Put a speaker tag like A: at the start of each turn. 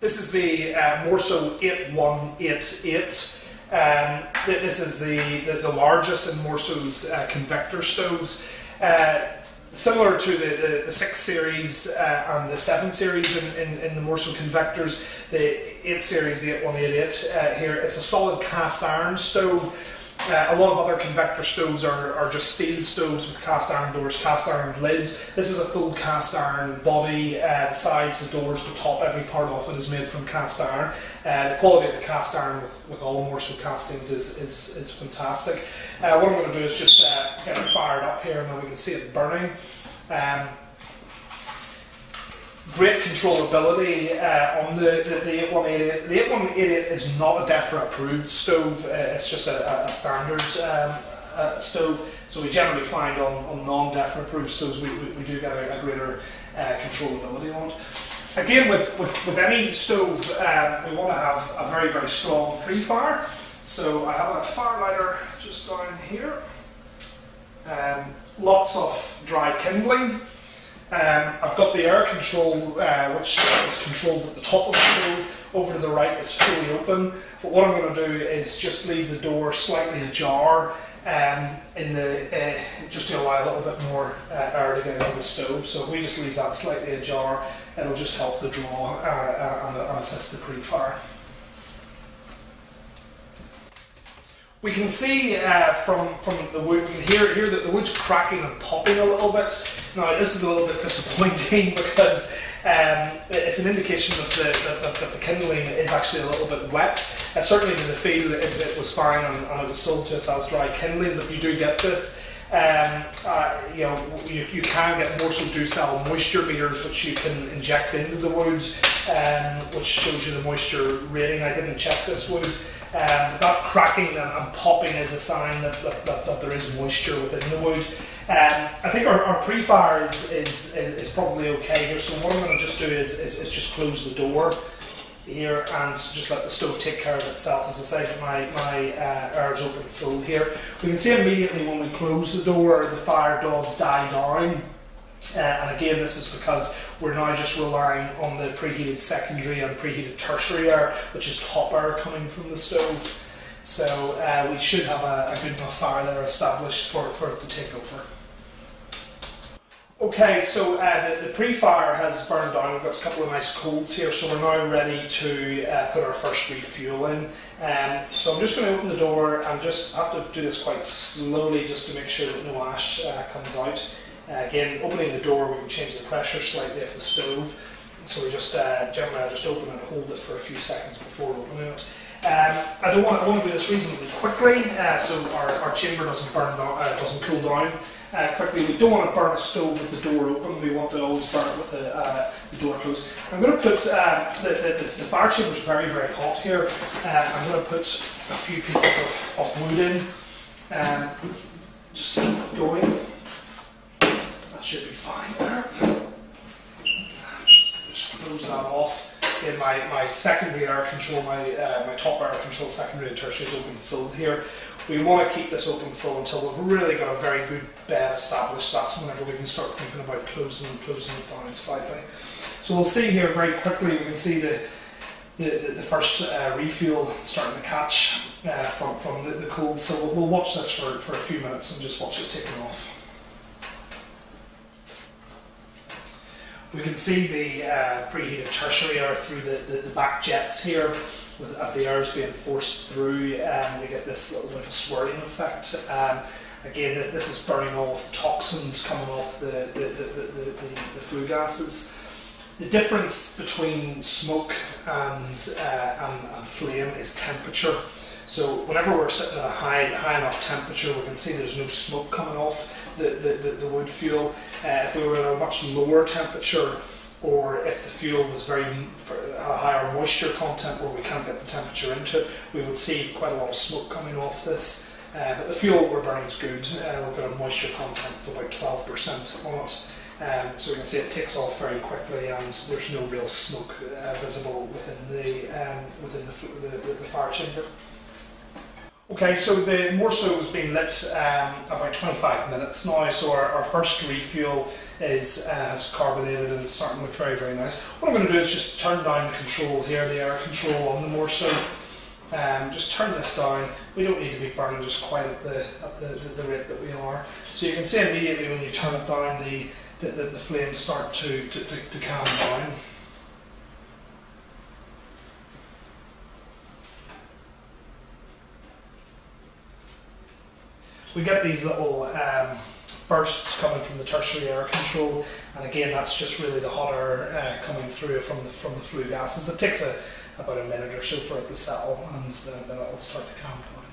A: This is the uh, Morso 8188. Um, this is the, the, the largest in Morso's uh, convector stoves. Uh, similar to the, the, the 6 series uh, and the 7 series in, in, in the Morso convectors, the 8 series, the 8188 uh, here, it's a solid cast iron stove uh, a lot of other convector stoves are, are just steel stoves with cast iron doors, cast iron lids. This is a full cast iron body. Uh, the sides, the doors, the top, every part of it is made from cast iron. Uh, the quality of the cast iron with, with all Morso castings is, is, is fantastic. Uh, what I'm going to do is just uh, get it fired up here and then we can see it burning. Um, great controllability uh, on the, the, the 8188. The 8188 is not a DEFRA approved stove, uh, it's just a, a standard um, uh, stove. So we generally find on, on non-DEFRA approved stoves we, we, we, do get a, a greater uh, controllability on it. Again, with, with, with any stove, um, we want to have a very, very strong pre-fire. So I have a fire lighter just down here. Um, lots of dry kindling. Um, I've got the air control, uh, which is controlled at the top of the stove. Over to the right is fully open. But what I'm going to do is just leave the door slightly ajar um, in the uh, just to allow a little bit more uh, air to get of the stove. So if we just leave that slightly ajar, it'll just help the draw uh, uh, and assist the pre-fire. We can see uh, from, from the wood, hear, hear that the wood's cracking and popping a little bit. Now, this is a little bit disappointing because um, it's an indication that the, that, that the, kindling is actually a little bit wet. Uh, certainly in the field it, it was fine and, and, it was sold to us as dry kindling, but you do get this. Um, uh, you know, you, you can get Morso do moisture meters which you can inject into the wood, um, which shows you the moisture rating. I didn't check this wood. Um, that cracking and, and, popping is a sign that, that, that, that, there is moisture within the wood. Um, I think our, our pre-fire is, is, is probably okay here, so what I'm going to just do is, is, is, just close the door here and just let the stove take care of itself. As I say, my, my uh, air is open full here. We can see immediately when we close the door, the fire does die down. Uh, and again, this is because we're now just relying on the preheated secondary and preheated tertiary air, which is top air coming from the stove. So uh, we should have a, a, good enough fire there established for, for it to take over. Okay, so uh, the, the pre-fire has burned down. We've got a couple of nice colds here, so we're now ready to uh, put our first refuel in. Um, so I'm just going to open the door and just have to do this quite slowly just to make sure that no ash uh, comes out. Uh, again, opening the door, we can change the pressure slightly of the stove. So we just uh, generally just open and hold it for a few seconds before opening it. Um, I don't want, I want to do this reasonably quickly, uh, so our, our chamber doesn't burn down, uh, doesn't cool down uh, quickly. We don't want to burn a stove with the door open. We want to always burn it with the, uh, the door closed. I'm going to put uh, the, the, the, fire chamber is very very hot here. Uh, I'm going to put a few pieces of, of wood in, um, just to keep going. That should be fine there. Just, just close that off. In my, my secondary air control, my, uh, my top air control secondary and tertiary is open full here. We want to keep this open full until we've really got a very good bed established. That's whenever we can start thinking about closing and closing it down slightly. So we'll see here very quickly, we can see the, the, the first uh, refuel starting to catch uh, from, from the, the cold. So we'll, we'll watch this for, for a few minutes and just watch it taking off. We can see the uh, preheated tertiary air through the, the, the, back jets here as the air is being forced through and we get this little bit of a swirling effect. Um, again, this is burning off toxins coming off the, the, the, the, the flue gases. The difference between smoke and, uh, and, and flame is temperature. So whenever we're sitting at a high, high enough temperature, we can see there's no smoke coming off the, the, the, the wood fuel. Uh, if we were at a much lower temperature, or if the fuel was very a higher moisture content where we can't get the temperature into it, we would see quite a lot of smoke coming off this. Uh, but the fuel we're burning is good. Uh, we've got a moisture content of about 12% on it. Um, so we can see it ticks off very quickly, and there's no real smoke uh, visible within the um, within the, the, the, fire chamber. Okay, so the Morso has been lit um, about 25 minutes now, so our, our first refuel is uh, has carbonated and it's starting to look very, very nice. What I'm going to do is just turn down the control here, the air control on the Morso. Um, just turn this down. We don't need to be burning just quite at the at the, the, the rate that we are. So you can see immediately when you turn it down, the the, the, the flames start to, to, to, to calm down. We get these little um, bursts coming from the tertiary air control, and again, that's just really the hot air uh, coming through from the from the flue gases. It takes a, about a minute or so for it to settle, and then it'll start to calm down.